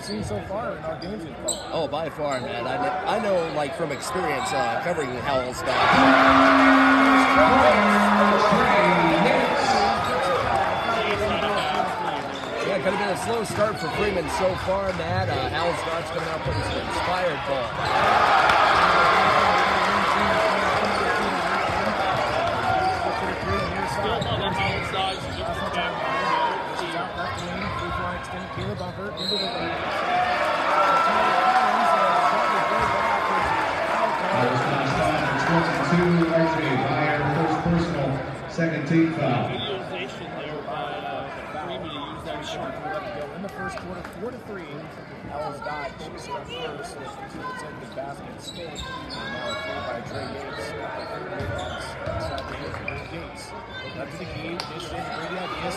we've seen so far in our games we've called. Oh, by far, man. I know, I know like from experience uh, covering Howell stuff. Yeah, it could have been a slow start for Freeman so far, Matt. Uh, Howells-Dodge's coming out putting some inspired ball. Still Caleb Bumper into the Iowa Stone's foul for 22, RJ Meyer, first personal, second team foul. Uh, in the first quarter, four to three. Owls died. She scored first, so was in the basket state. Now played by the Dre Yates. Left to the key, dish in, Brady ideas.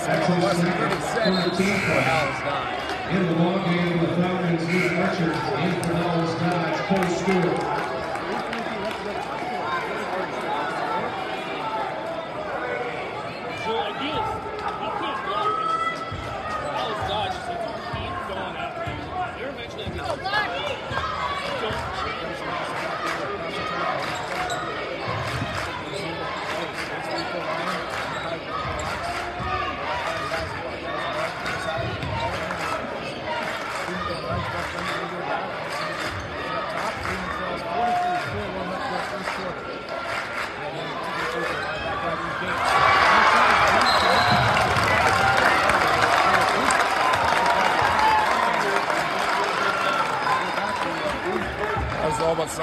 in the second, less than 30 seconds for Howells-Dodge. In the ball game, the Falcons Archer in post.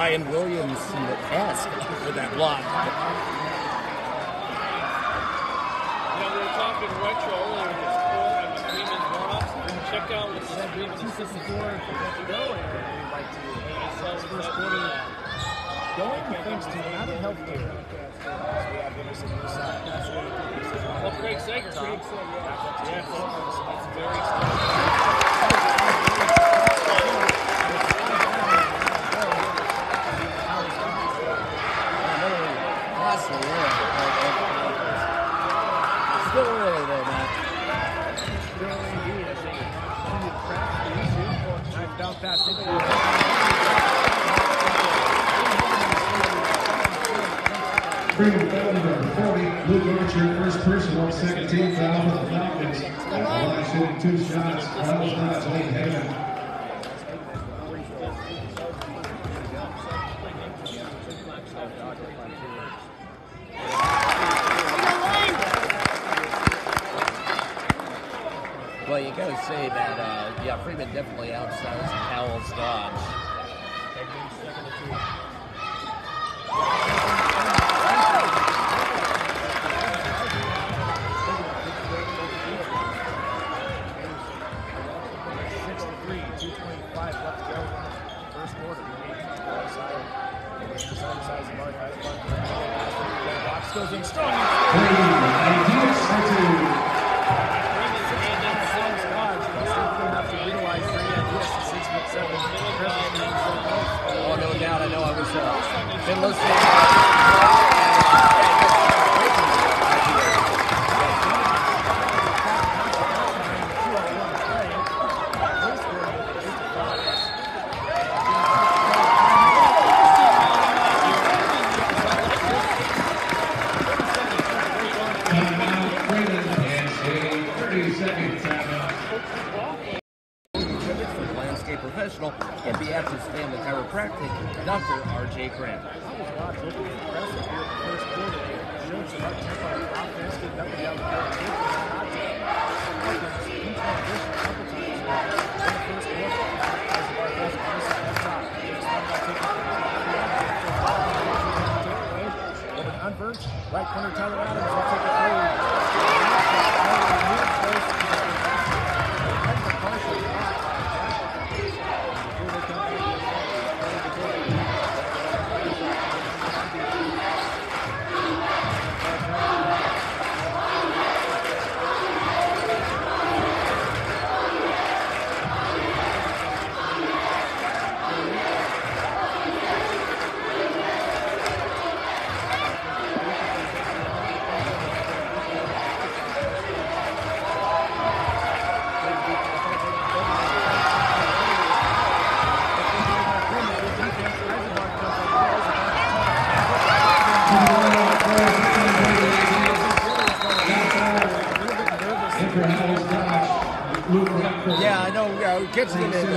Ryan Williams asked for that block. We're talking retro earlier with the and the Freeman one-ups. Check out what the Freeman assistant going. First quarter going thanks to Abbott Healthcare. Well, Craig Sager. Yeah, very. Freedom Bell number 40, Luke Archer, first person, up 17 foul for the Falcons. And Elias hitting two shots, fouls not Lane Hammond. Well, you gotta say that, uh, yeah, Freeman definitely outsized Powell's dodge. Pelo Thanks,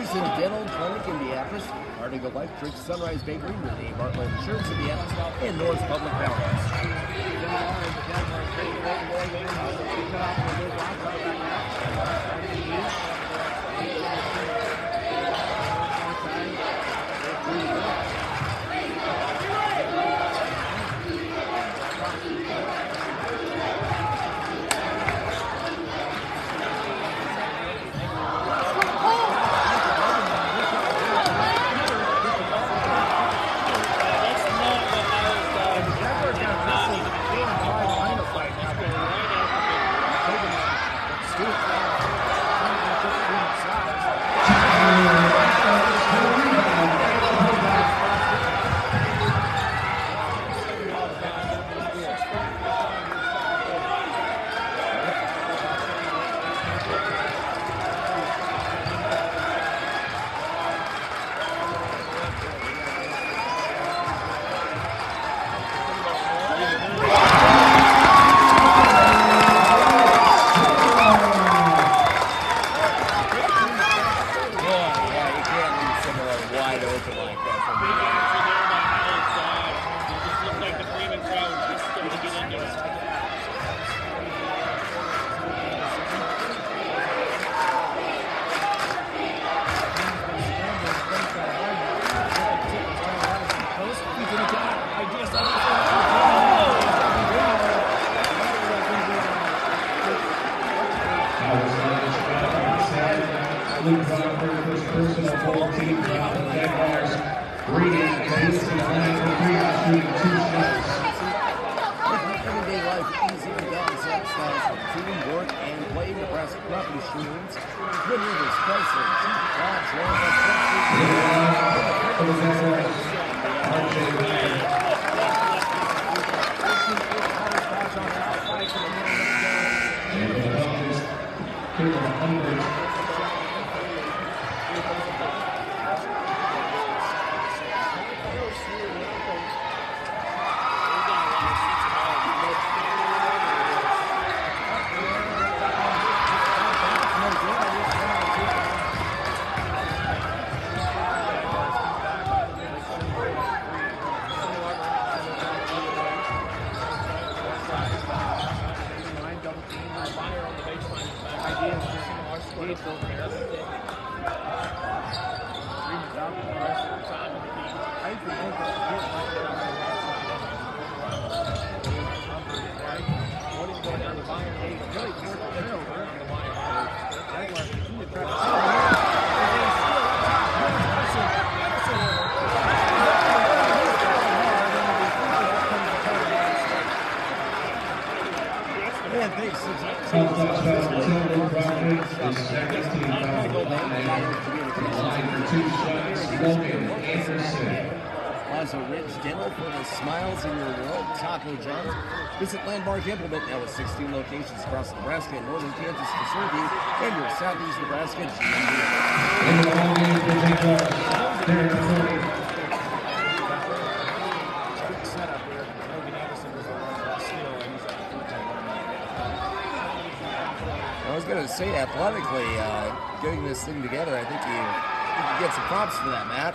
Jewelers and Dental Clinic in Indianapolis, Harding Electric, Sunrise Bakery, Renee Bartlett Insurance in Indianapolis, and North Public Balance. Nebraska, northern Kansas to serve you, and your southeast Nebraska Quick setup there. Logan Anderson was the one that steal, and he's I was going to say, athletically, uh, getting this thing together, I think you, you can get some props for that, Matt.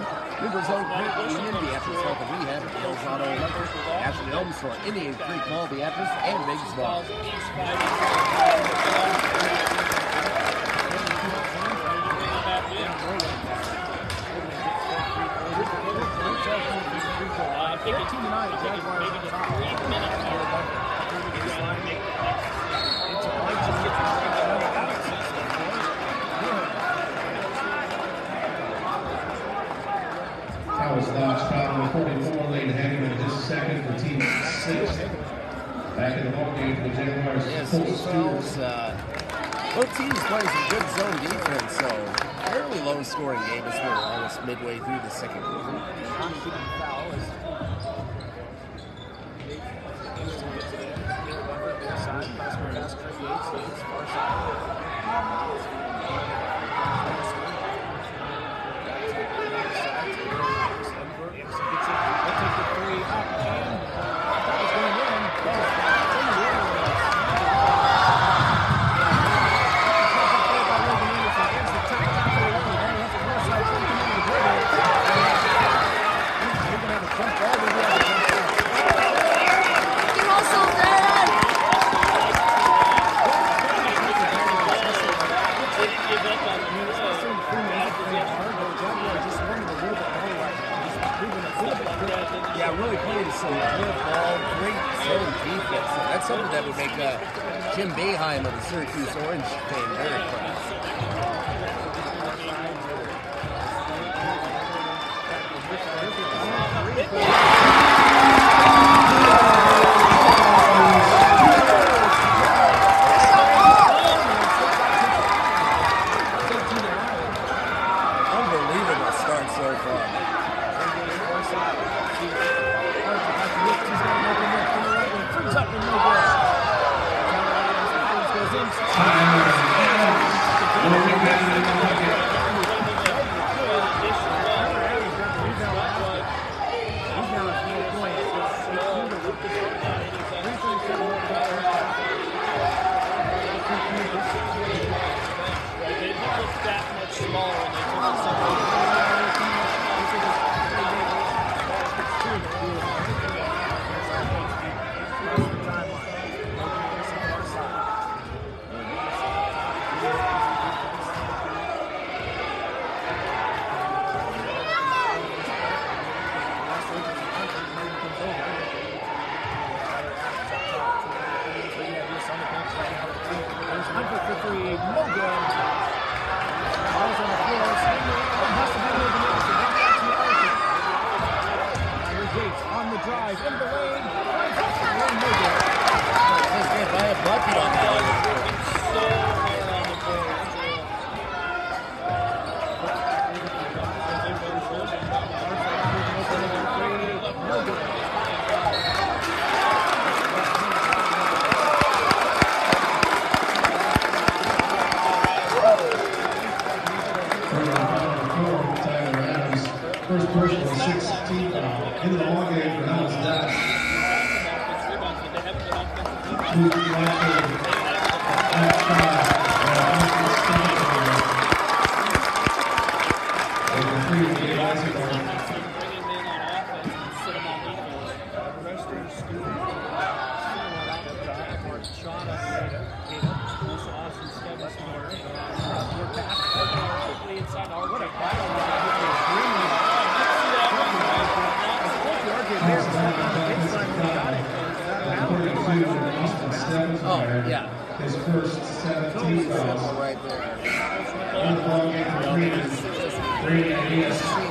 Members owned Credit Union, Beatrice Health and Rehab, Hills Auto Electric, Ashley Home Store, Indian Creek Mall, Beatrice, and Big Small. now. East five. Uh, I think it's Team tonight, Jaguars maybe on just top. three minutes here. It's a fight just gets That was Lodge foul number 44, Lane Hagman, his second for team Back in the ballgame for the Jaguars. Uh, both teams playing some good zone defense, so fairly low scoring game as we're almost midway through the second quarter. non-shooting foul as Anderson gets it in. Caleb Everett near side, pass for pass, Trey Yates, Yates far side. Anderson gets it. He'll take the three up and that was going in. That was in the air. By Logan Anderson, gets the top half of the lane. Now he has the far side, trying to come into the dribble. He's gonna have a jump ball. He's gonna have a jump ball. They didn't give up on the news. Yeah, really playing some good ball, great zone defense. So that's something that would make uh, Jim Boeheim of the Syracuse Orange fame very proud. Oh, yeah. His first 17 fouls. right there. In the ballgame for Freeman. Freeman and Diaz. thing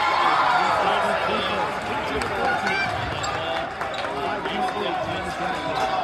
That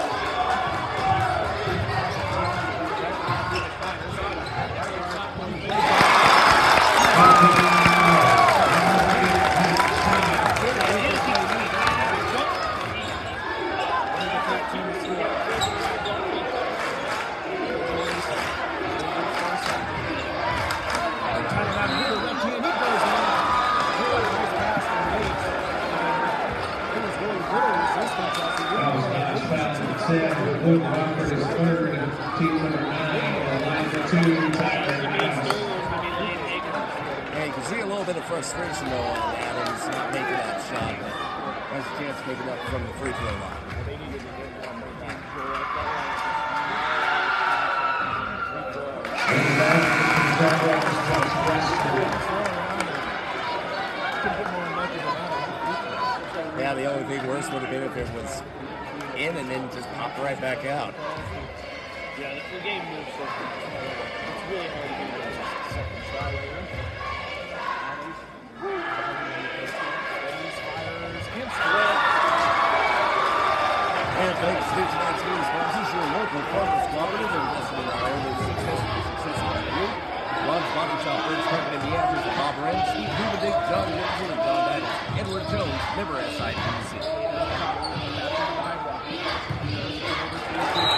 Rockford is third. Team number nine, two, Tyler Adams. You can see a little bit of frustration though on Adams not making that shot, but has a chance to make it up from the free throw line. Yeah, the only thing worse would have been if it was in and then just popped right back out. Yeah, the, the game moves so fast. It's really hard to do that. Second try here. Adams and straight. And thanks to tonight's meeting sponsors, your local Farmers Cooperative investment in our over success success of you. Ron's Body Shop, Birds Company the Athens, and Bob Wren, Steve Huberdick, John Wilson, and John Dinas, Edward Jones, member SIPC. Thank you.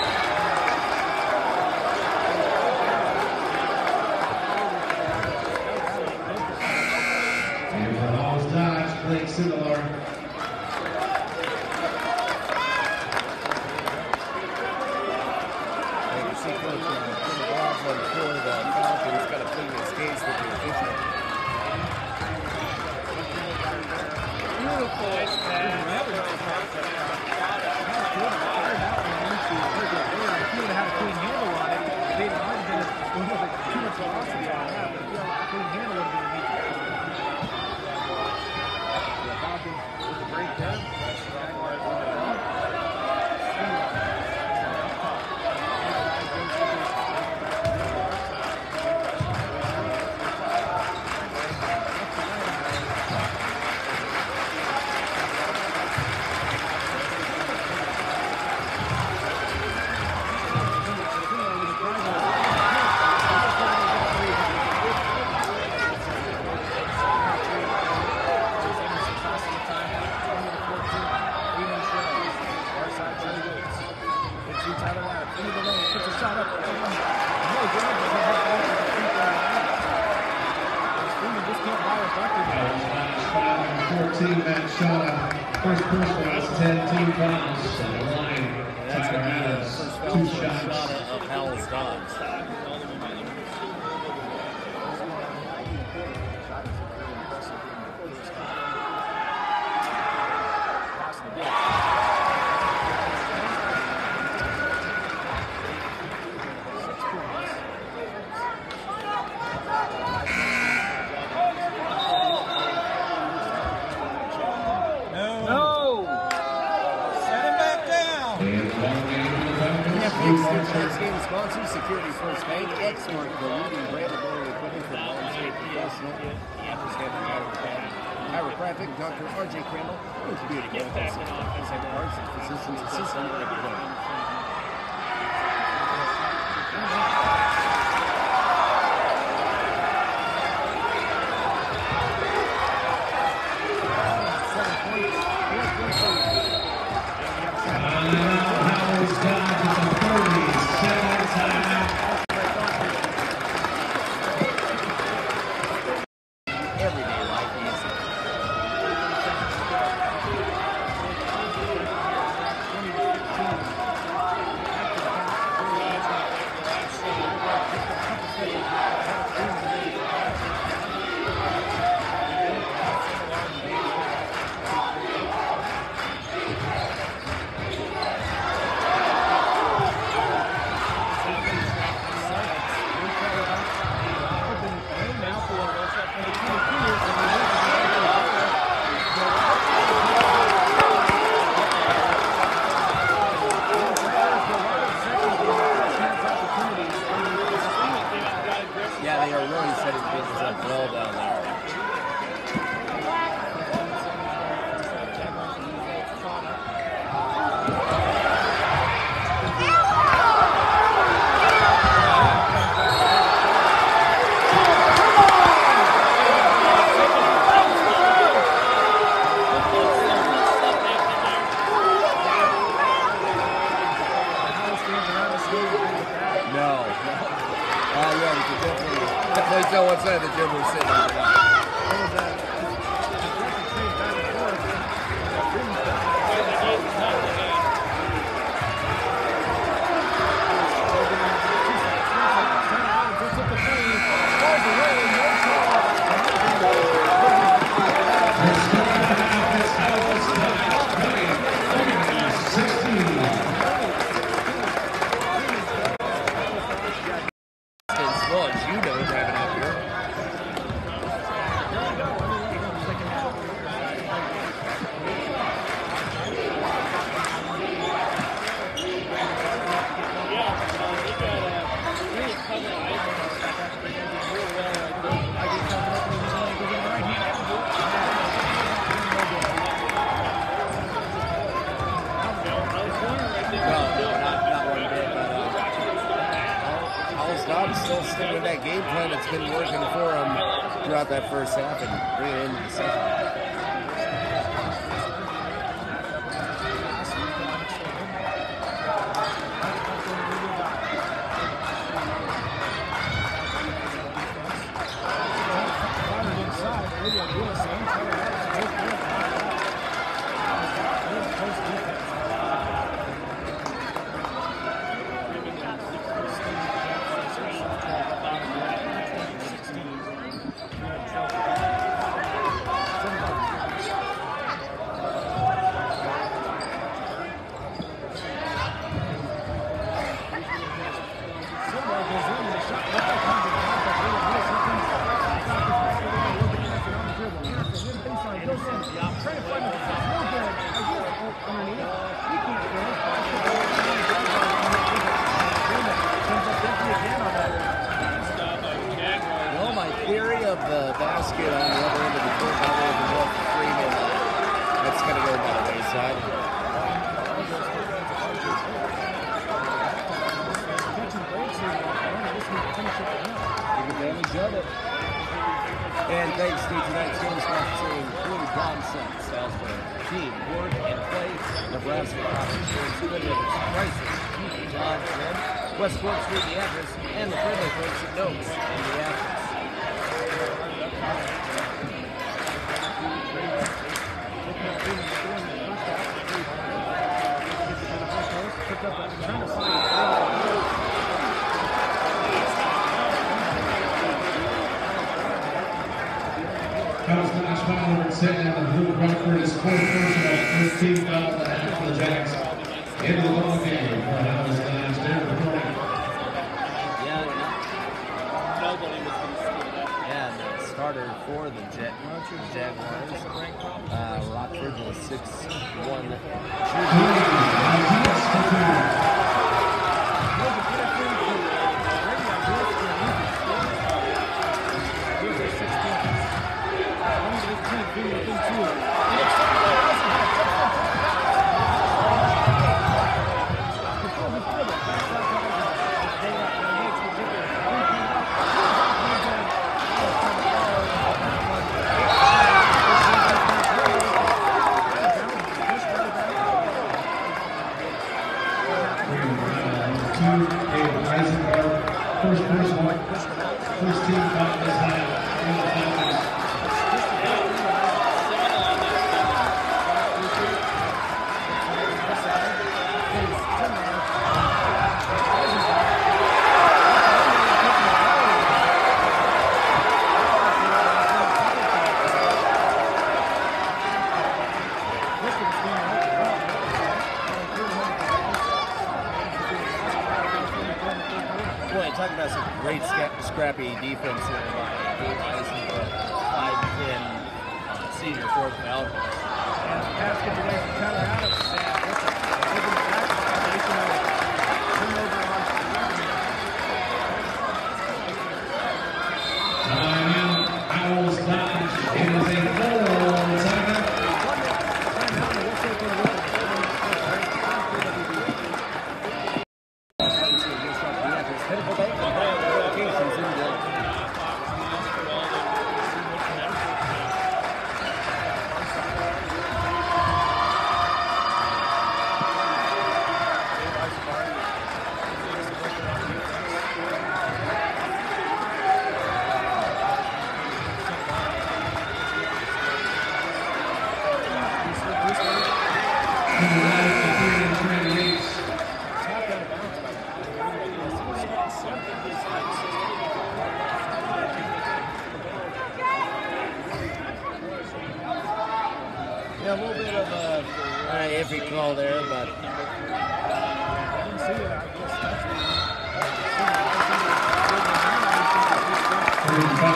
Number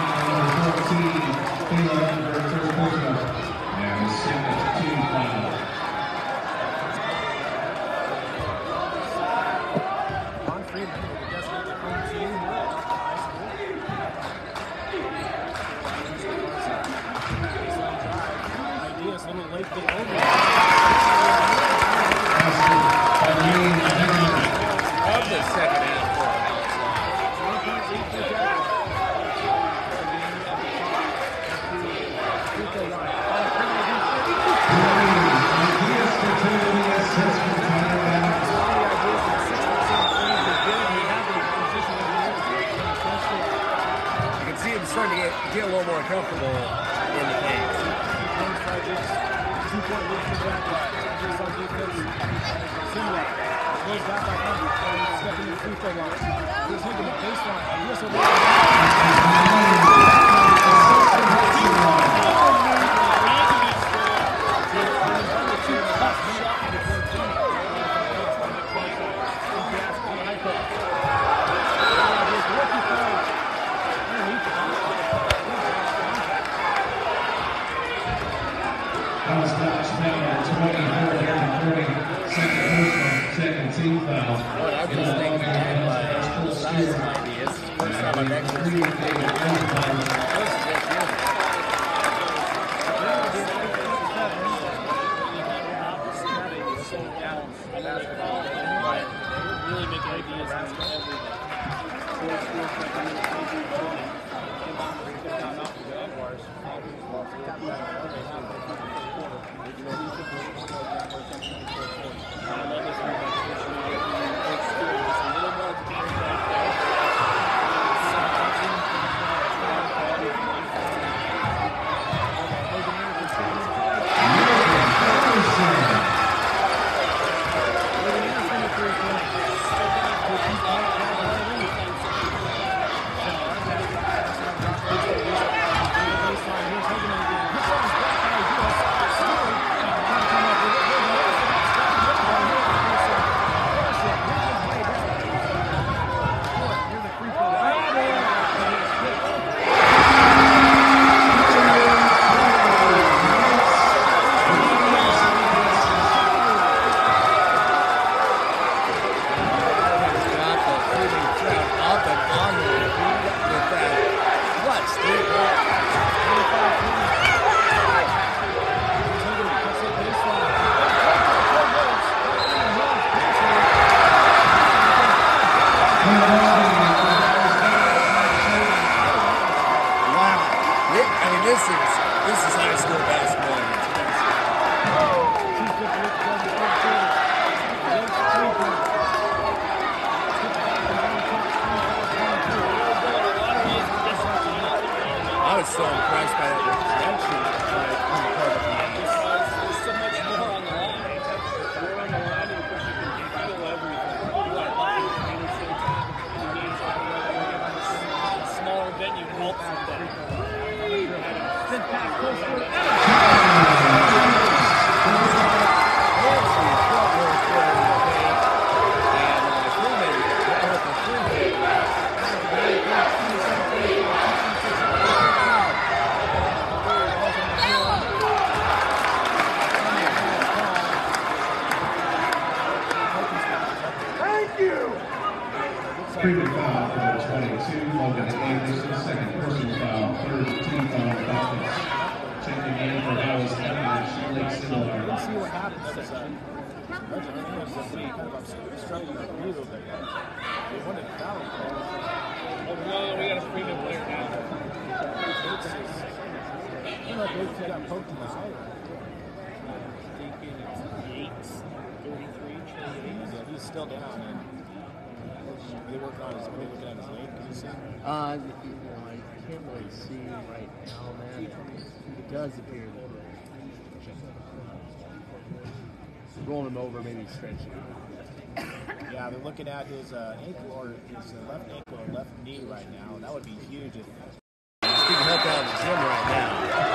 14, Kayla Number 13. wanted. Oh, no, we got a Freeman player now. It's got poked in the side. Yates, He's still down, and they work on his, they looking at his leg, I can't really see right now, man. It does appear rolling him over, maybe stretching. Yeah, they're looking at his uh, ankle or his left ankle or left knee right now. That would be huge if. he of help out the gym right now.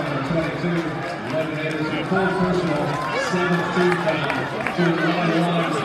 2022, Lemonade full personal 17 bout. Two nine lines.